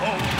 Oh.